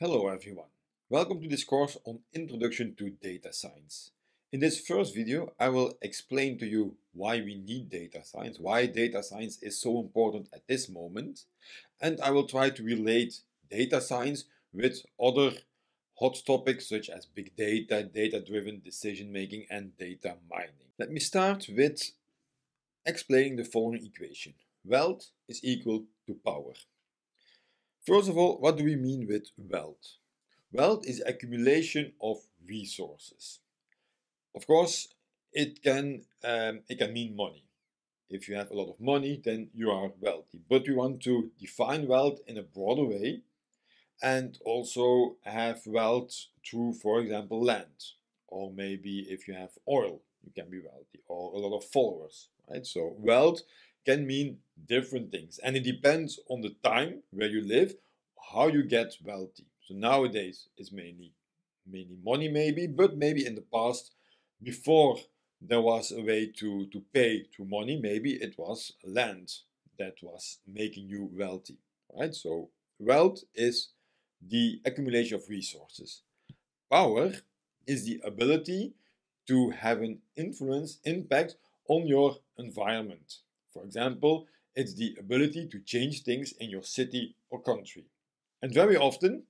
Hello everyone. Welcome to this course on Introduction to Data Science. In this first video, I will explain to you why we need data science, why data science is so important at this moment, and I will try to relate data science with other hot topics such as big data, data-driven decision making, and data mining. Let me start with explaining the following equation. Wealth is equal to power. First of all, what do we mean with wealth? Wealth is accumulation of resources. Of course, it can um, it can mean money. If you have a lot of money, then you are wealthy. But we want to define wealth in a broader way, and also have wealth through, for example, land, or maybe if you have oil, you can be wealthy, or a lot of followers. Right. So wealth can mean different things, and it depends on the time where you live, how you get wealthy. So nowadays it's mainly mainly money maybe, but maybe in the past, before there was a way to, to pay to money, maybe it was land that was making you wealthy. Right? So wealth is the accumulation of resources. Power is the ability to have an influence, impact on your environment. For example, it's the ability to change things in your city or country. And very often,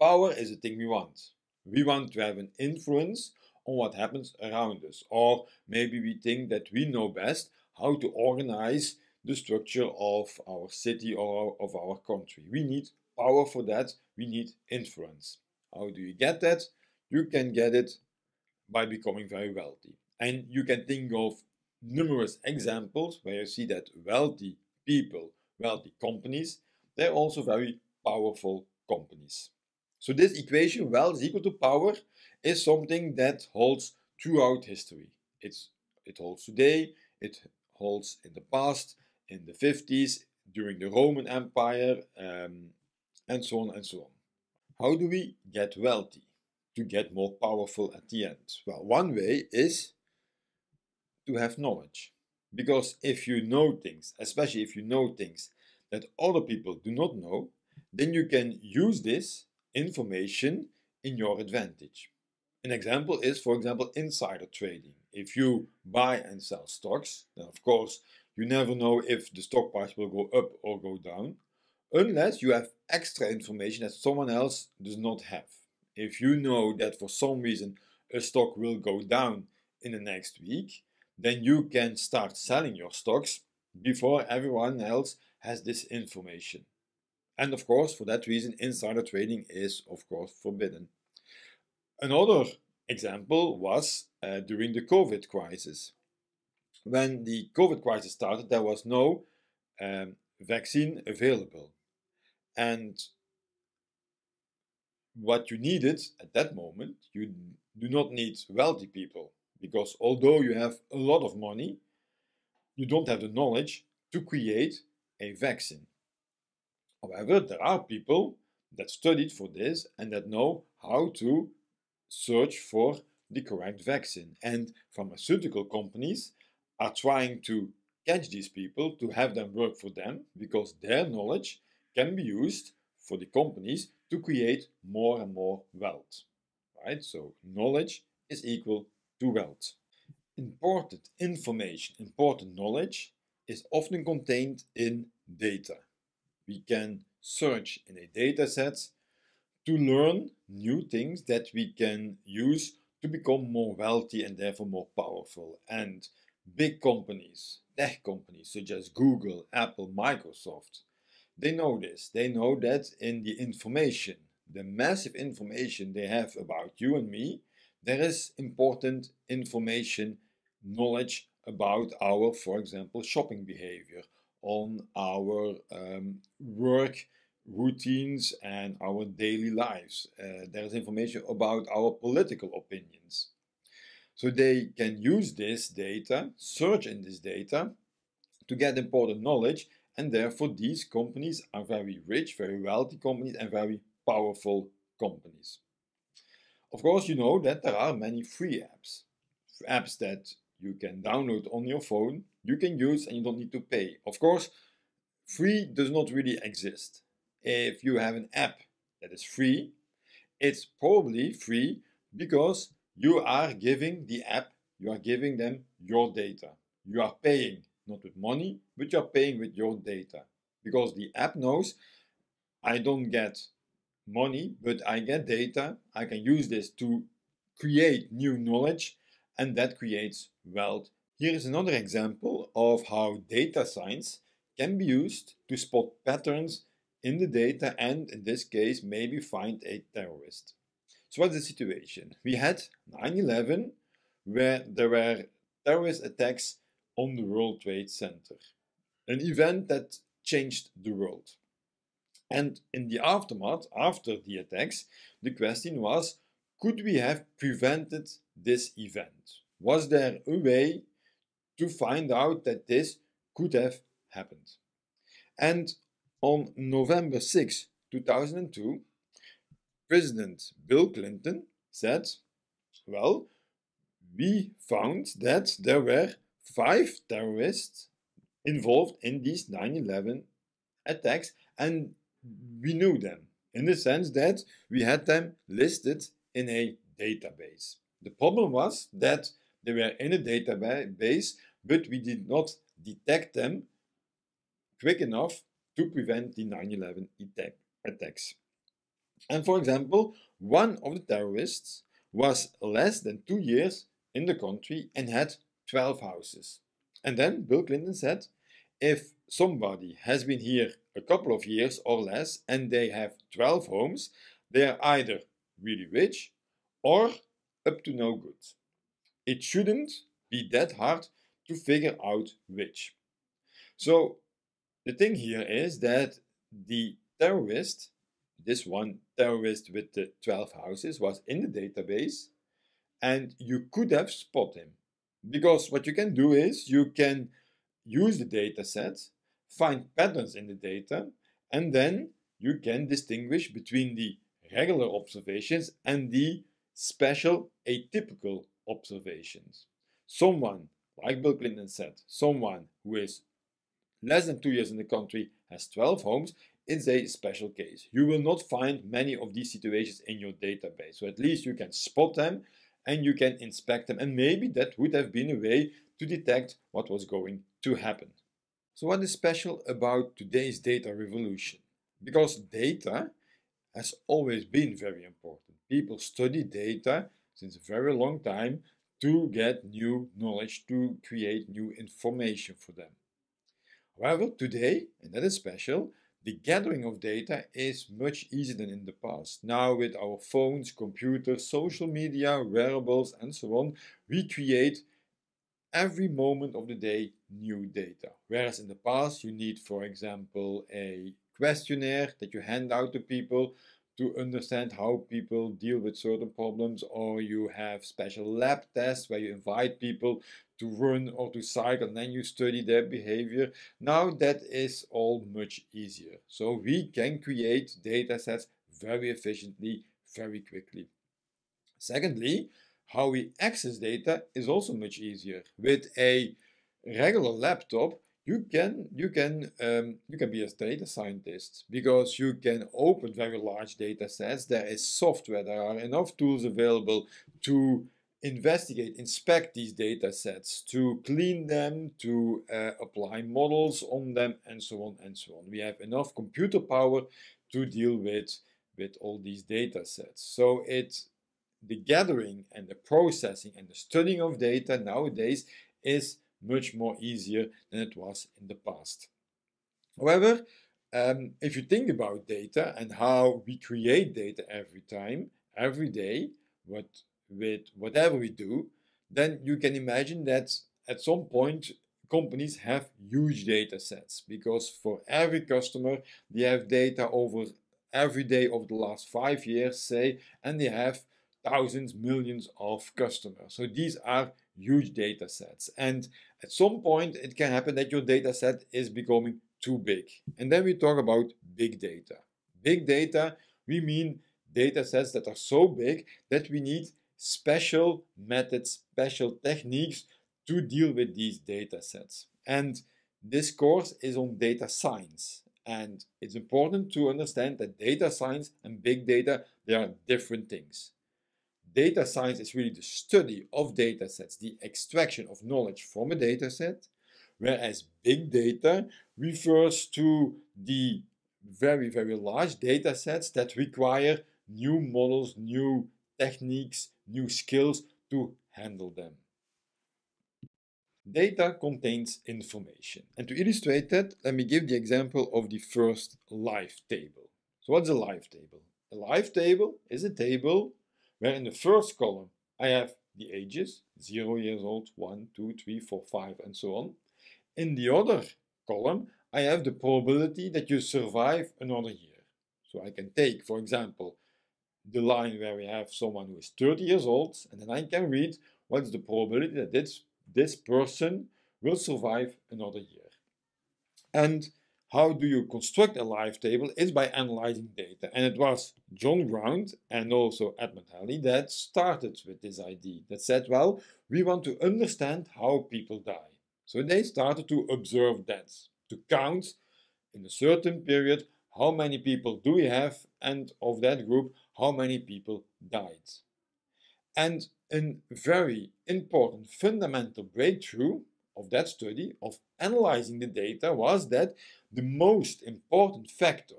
power is a thing we want. We want to have an influence on what happens around us. Or maybe we think that we know best how to organize the structure of our city or of our country. We need power for that. We need influence. How do you get that? You can get it by becoming very wealthy. And you can think of numerous examples where you see that wealthy people, wealthy companies, they're also very powerful companies. So this equation, wealth is equal to power, is something that holds throughout history. It's, it holds today, it holds in the past, in the 50s, during the Roman Empire, um, and so on and so on. How do we get wealthy? To get more powerful at the end? Well, one way is to have knowledge. Because if you know things, especially if you know things that other people do not know, then you can use this information in your advantage. An example is, for example, insider trading. If you buy and sell stocks, then of course you never know if the stock price will go up or go down, unless you have extra information that someone else does not have. If you know that for some reason a stock will go down in the next week, then you can start selling your stocks before everyone else has this information. And of course, for that reason, insider trading is, of course, forbidden. Another example was uh, during the COVID crisis. When the COVID crisis started, there was no um, vaccine available. And what you needed at that moment, you do not need wealthy people, because although you have a lot of money, you don't have the knowledge to create a vaccine. However, there are people that studied for this and that know how to search for the correct vaccine. And pharmaceutical companies are trying to catch these people to have them work for them because their knowledge can be used for the companies to create more and more wealth. Right? So knowledge is equal to wealth. Important information, important knowledge is often contained in data we can search in a data set to learn new things that we can use to become more wealthy and therefore more powerful. And big companies, tech companies such as Google, Apple, Microsoft, they know this. They know that in the information, the massive information they have about you and me, there is important information, knowledge about our, for example, shopping behavior on our um, work routines and our daily lives. Uh, there is information about our political opinions. So they can use this data, search in this data, to get important knowledge, and therefore these companies are very rich, very wealthy companies, and very powerful companies. Of course, you know that there are many free apps, apps that you can download on your phone, you can use, and you don't need to pay. Of course, free does not really exist. If you have an app that is free. It's probably free because you are giving the app, you are giving them your data. You are paying not with money, but you're paying with your data. Because the app knows I don't get money, but I get data. I can use this to create new knowledge, and that creates wealth. Here is another example of how data science can be used to spot patterns in the data and, in this case, maybe find a terrorist. So, what's the situation? We had 9 11, where there were terrorist attacks on the World Trade Center, an event that changed the world. And in the aftermath, after the attacks, the question was could we have prevented this event? Was there a way to find out that this could have happened? And on November 6, 2002, President Bill Clinton said, Well, we found that there were five terrorists involved in these 9 11 attacks, and we knew them in the sense that we had them listed in a database. The problem was that they were in a database, but we did not detect them quick enough to prevent the 9 11 attacks. And for example, one of the terrorists was less than two years in the country and had 12 houses. And then Bill Clinton said, if somebody has been here a couple of years or less and they have 12 homes, they are either really rich or up to no good. It shouldn't be that hard to figure out which. So the thing here is that the terrorist, this one terrorist with the 12 houses, was in the database and you could have spot him. Because what you can do is you can use the data set, find patterns in the data, and then you can distinguish between the regular observations and the special atypical observations. Someone, like Bill Clinton said, someone who is less than two years in the country has 12 homes, it's a special case. You will not find many of these situations in your database. So at least you can spot them and you can inspect them. And maybe that would have been a way to detect what was going to happen. So, what is special about today's data revolution? Because data has always been very important. People study data since a very long time to get new knowledge, to create new information for them. However, today, and that is special, the gathering of data is much easier than in the past. Now, with our phones, computers, social media, wearables, and so on, we create every moment of the day new data. Whereas in the past, you need, for example, a questionnaire that you hand out to people to understand how people deal with certain problems, or you have special lab tests where you invite people to run or to cycle and then you study their behavior. Now that is all much easier. So we can create data sets very efficiently, very quickly. Secondly, how we access data is also much easier. With a regular laptop, you can you can um, you can be a data scientist because you can open very large data sets. There is software. There are enough tools available to investigate, inspect these data sets, to clean them, to uh, apply models on them, and so on and so on. We have enough computer power to deal with with all these data sets. So it's the gathering and the processing and the studying of data nowadays is much more easier than it was in the past. However, um, if you think about data and how we create data every time, every day, what with whatever we do, then you can imagine that at some point companies have huge data sets because for every customer they have data over every day of the last five years, say, and they have thousands, millions of customers. So these are huge data sets. And at some point, it can happen that your data set is becoming too big. And then we talk about big data. Big data, we mean data sets that are so big that we need special methods, special techniques to deal with these data sets. And this course is on data science. And it's important to understand that data science and big data, they are different things. Data science is really the study of data sets, the extraction of knowledge from a data set, whereas big data refers to the very, very large data sets that require new models, new techniques, new skills to handle them. Data contains information. And to illustrate that, let me give the example of the first life table. So what's a life table? A life table is a table where in the first column I have the ages, 0 years old, 1, 2, 3, 4, 5, and so on. In the other column, I have the probability that you survive another year. So I can take, for example, the line where we have someone who is 30 years old, and then I can read what's the probability that this, this person will survive another year. And how do you construct a life table is by analyzing data. And it was John Graunt and also Edmund Halley that started with this idea that said, well, we want to understand how people die. So they started to observe deaths, to count in a certain period how many people do we have, and of that group, how many people died. And a very important fundamental breakthrough of that study, of analyzing the data, was that the most important factor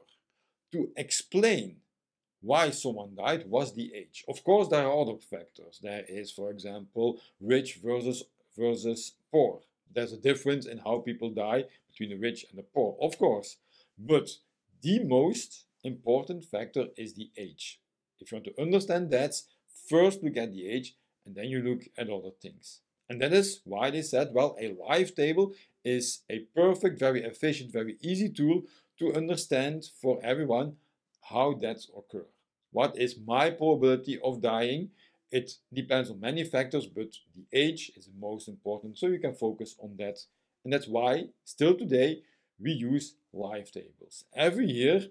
to explain why someone died was the age. Of course, there are other factors. There is, for example, rich versus, versus poor. There's a difference in how people die between the rich and the poor, of course. But the most important factor is the age. If you want to understand that, first look at the age and then you look at other things. And that is why they said, well, a life table is a perfect, very efficient, very easy tool to understand for everyone how deaths occur. What is my probability of dying? It depends on many factors, but the age is the most important, so you can focus on that. And that's why, still today, we use life tables. Every year,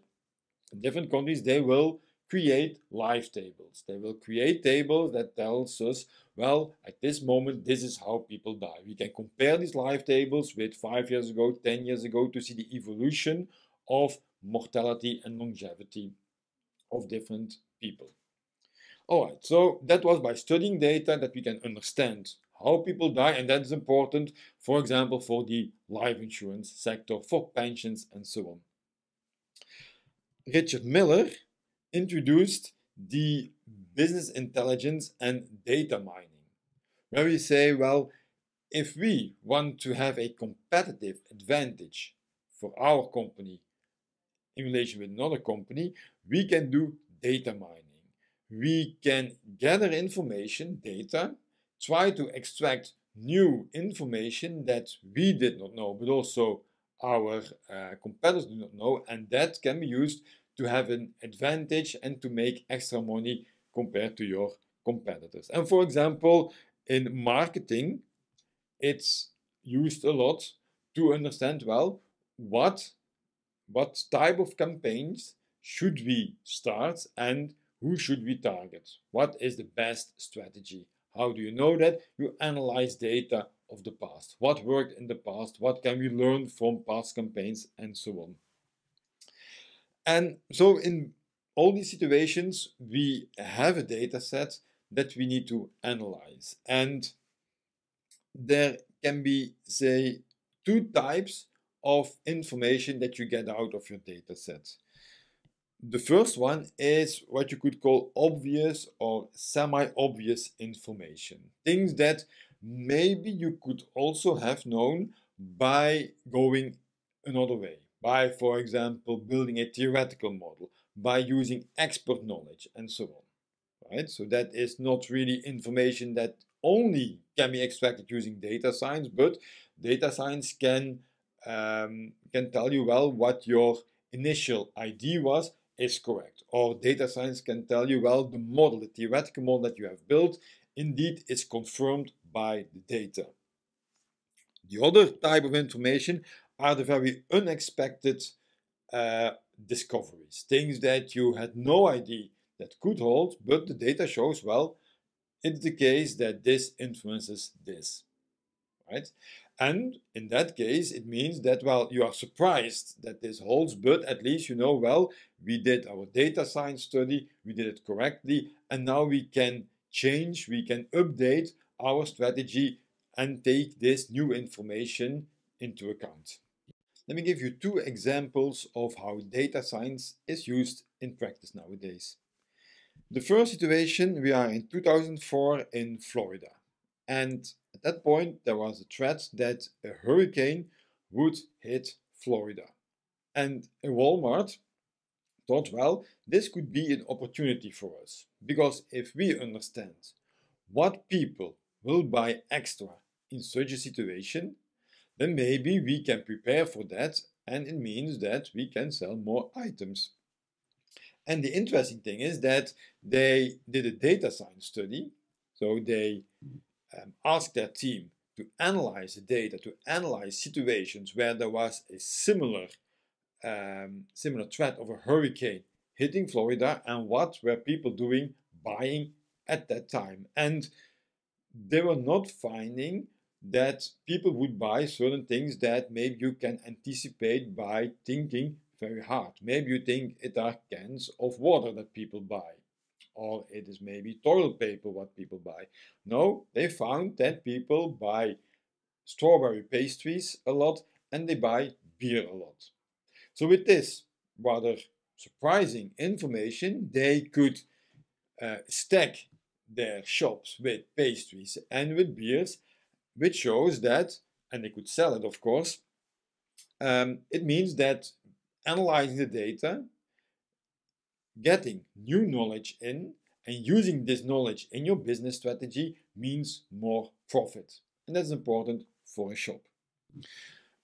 in different countries, they will create life tables. They will create tables that tells us, well, at this moment, this is how people die. We can compare these life tables with five years ago, 10 years ago to see the evolution of mortality and longevity of different people. All right, so that was by studying data that we can understand how people die, and that is important, for example, for the life insurance sector, for pensions, and so on. Richard Miller introduced the business intelligence and data mining, where we say, well, if we want to have a competitive advantage for our company in relation with another company, we can do data mining. We can gather information, data, try to extract new information that we did not know, but also our uh, competitors do not know, and that can be used to have an advantage and to make extra money compared to your competitors. And for example, in marketing, it's used a lot to understand well what what type of campaigns should we start and who should we target? What is the best strategy? How do you know that? You analyze data of the past. What worked in the past? What can we learn from past campaigns and so on? And so in all these situations, we have a data set that we need to analyze. And there can be, say, two types of information that you get out of your data set. The first one is what you could call obvious or semi-obvious information. Things that maybe you could also have known by going another way by, for example, building a theoretical model, by using expert knowledge, and so on. Right? So that is not really information that only can be extracted using data science, but data science can um, can tell you well what your initial idea was is correct, or data science can tell you well the model, the theoretical model that you have built, indeed is confirmed by the data. The other type of information are the very unexpected uh, discoveries, things that you had no idea that could hold, but the data shows, well, it's the case that this influences this, right? And in that case, it means that, well, you are surprised that this holds, but at least you know, well, we did our data science study, we did it correctly, and now we can change, we can update our strategy and take this new information into account. Let me give you two examples of how data science is used in practice nowadays. The first situation, we are in 2004 in Florida. And at that point, there was a threat that a hurricane would hit Florida. And Walmart thought, well, this could be an opportunity for us. Because if we understand what people will buy extra in such a situation, then maybe we can prepare for that and it means that we can sell more items. And the interesting thing is that they did a data science study. So they um, asked their team to analyze the data, to analyze situations where there was a similar, um, similar threat of a hurricane hitting Florida and what were people doing buying at that time. And they were not finding that people would buy certain things that maybe you can anticipate by thinking very hard. Maybe you think it are cans of water that people buy, or it is maybe toilet paper what people buy. No, they found that people buy strawberry pastries a lot and they buy beer a lot. So with this rather surprising information, they could uh, stack their shops with pastries and with beers which shows that, and they could sell it of course, um, it means that analyzing the data, getting new knowledge in, and using this knowledge in your business strategy means more profit. And that's important for a shop.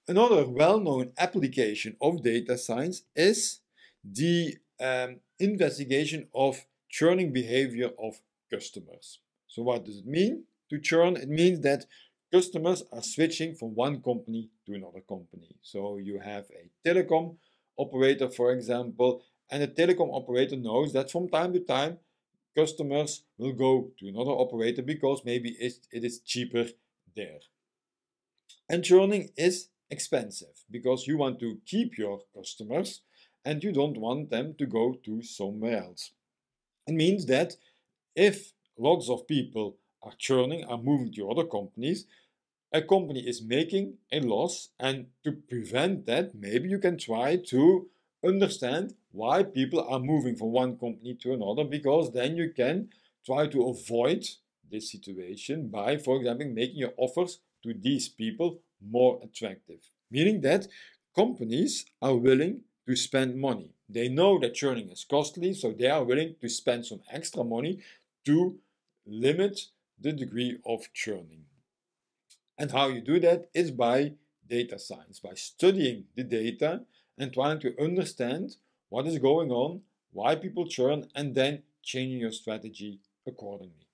Another well-known application of data science is the um, investigation of churning behavior of customers. So what does it mean to churn? It means that customers are switching from one company to another company. So you have a telecom operator, for example, and the telecom operator knows that from time to time customers will go to another operator because maybe it, is cheaper there. And churning is expensive because you want to keep your customers and you don't want them to go to somewhere else. It means that if lots of people are churning, are moving to other companies, a company is making a loss and to prevent that maybe you can try to understand why people are moving from one company to another because then you can try to avoid this situation by for example making your offers to these people more attractive. Meaning that companies are willing to spend money. They know that churning is costly so they are willing to spend some extra money to limit the degree of churning and how you do that is by data science, by studying the data and trying to understand what is going on, why people churn, and then changing your strategy accordingly.